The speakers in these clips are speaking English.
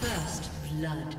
First blood.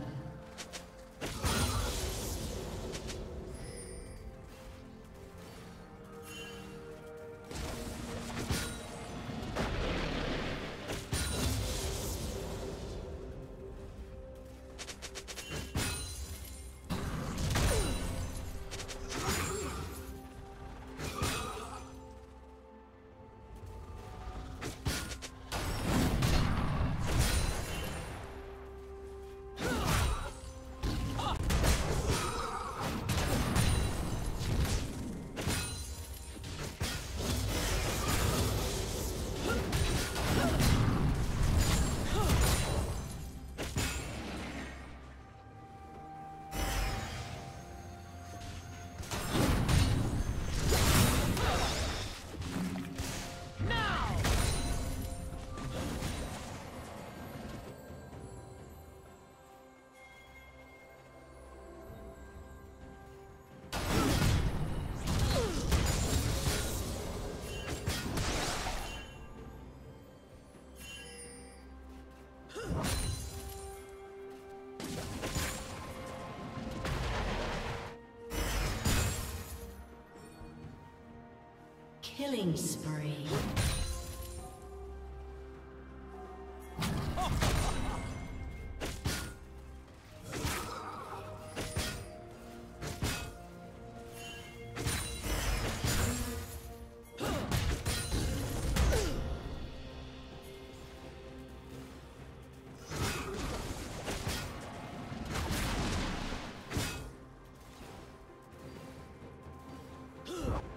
Killing spree. Ugh!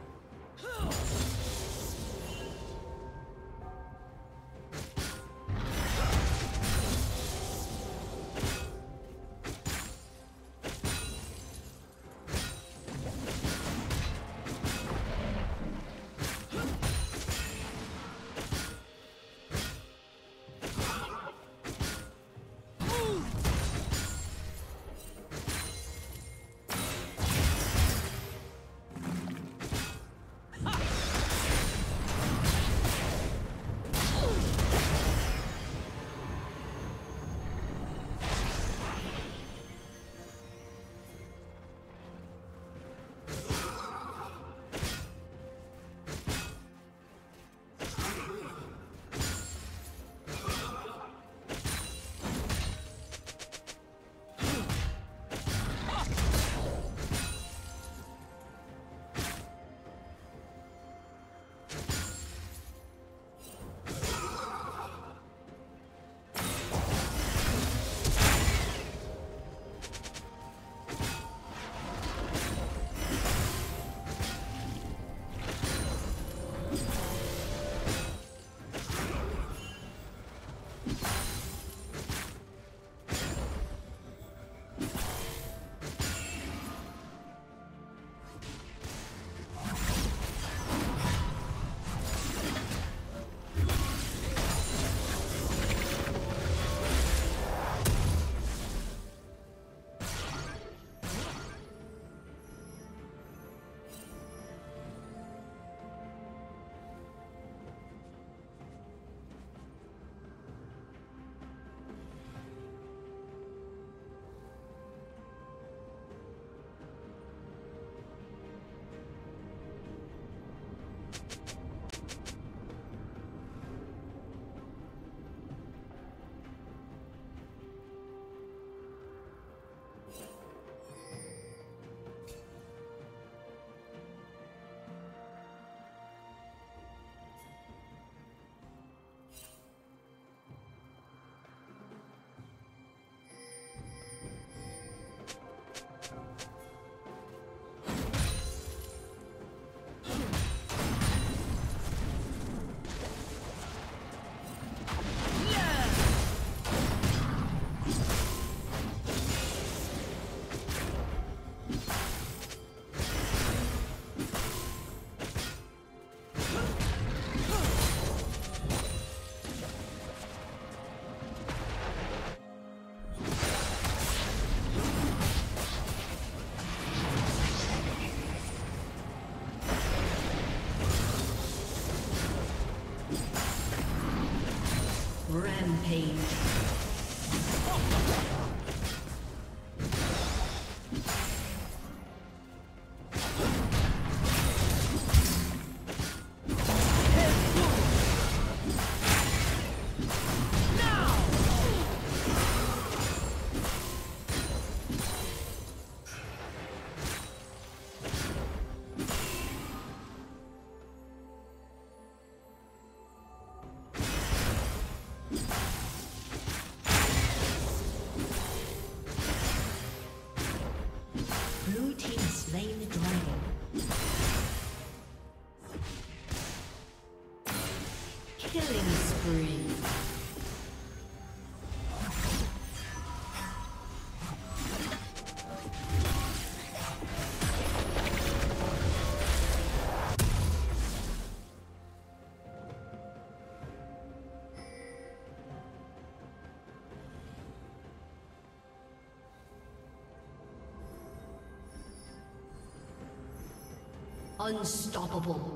Unstoppable.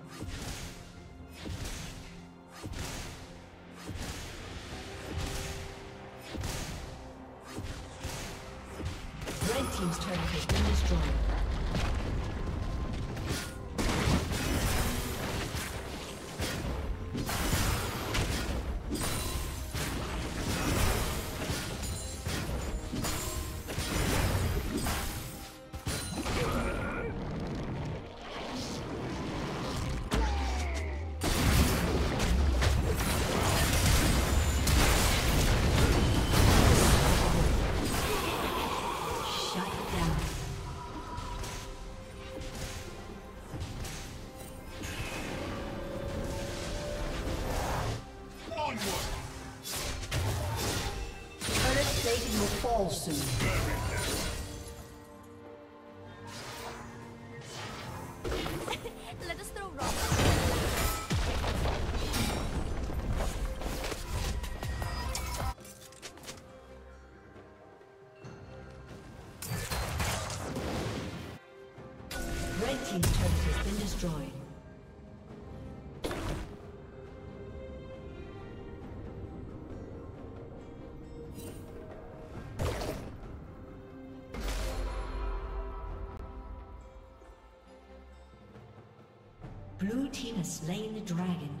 Fall soon. Let us throw rocks. Red Team's turret has been destroyed. Dragon.